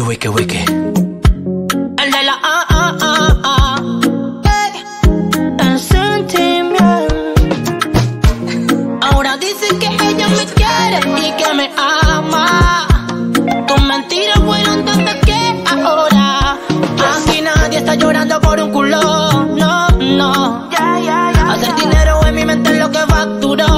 wiki, wiki, wiki. El de la A, A, A, A. Ey, el sentimiento. Ahora dice que ella me quiere y que me ama. Tus mentiras fueron tantas que ahora aquí nadie está llorando por un culo. No, no. Hacer dinero en mi mente es lo que facturó.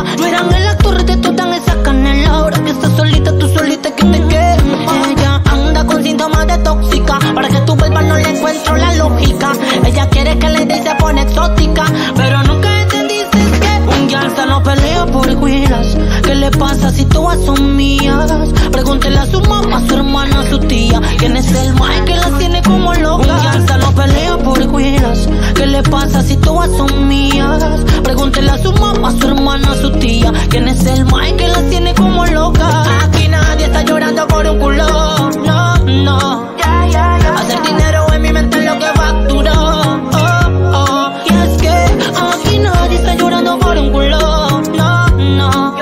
La novela. No eran el actor de toda esa canela. Ahora que estás solita, tú solita que te queme. Ella anda con síntomas de tóxica. Para que tú vuelvas no le encuentro la lógica. Ella quiere que le se pone exótica. Pero nunca entendiste que un guialza no pelea por huilas. ¿Qué le pasa si todas son mías? Pregúntele a su mamá, a su hermana, a su tía. ¿Quién es el mae que las tiene como locas? Su tía. ¿Quién es el mae que las tiene como locas? Aquí nadie está llorando por un culo. No, no. Hacer dinero en mi mente es lo que facturó. Oh, oh. Y es que aquí nadie está llorando por un culo. No, no.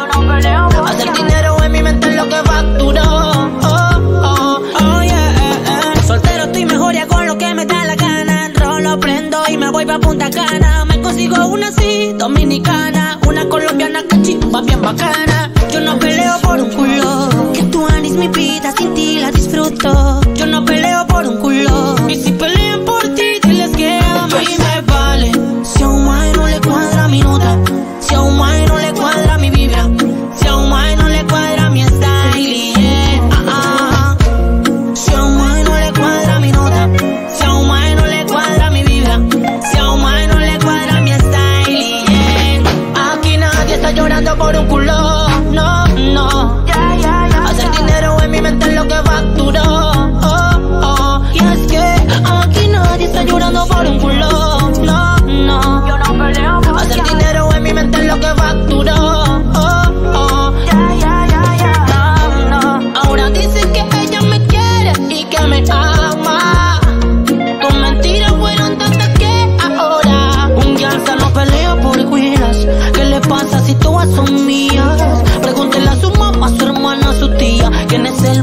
Hacer dinero en mi mente es lo que facturó. Oh, oh. Oh, yeah. Soltero estoy mejor ya con lo que me da la gana. Rolo prendo y me voy pa' Punta Cana. Me consigo una así, dominicana. Bien bacana. Yo no peleo por un culo. Que tú anís mi vida, sin ti la disfruto.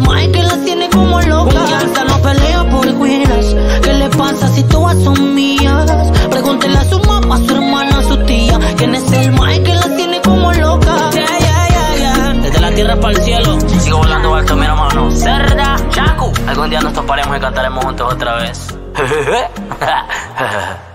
Mae que las tiene como loca? Un no pelea por huilas. ¿Qué le pasa si todas son mías? Pregúntele a su mamá, a su hermana, a su tía. ¿Quién es el mae que las tiene como loca? Yeah, yeah, yeah, yeah. Desde la tierra para el cielo, sigo volando alto, mira mano. Cerda, Chacu. Algún día nos toparemos y cantaremos juntos otra vez.